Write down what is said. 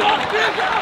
Doch, Birger!